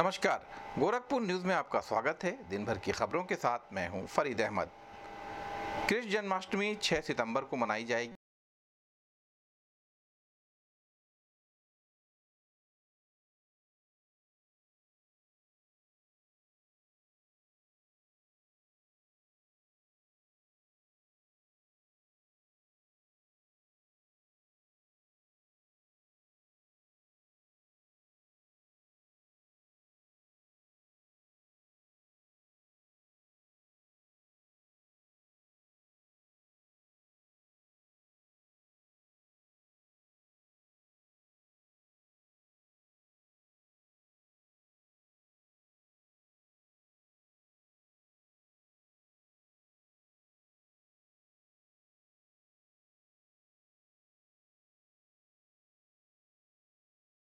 नमस्कार। गोरखपुर न्यूज़ में आपका स्वागत है। दिन भर की खबरों के साथ मैं हूँ फरीद अहमद। कृष्ण जन्माष्टमी 6 सितंबर को मनाई जाएगी।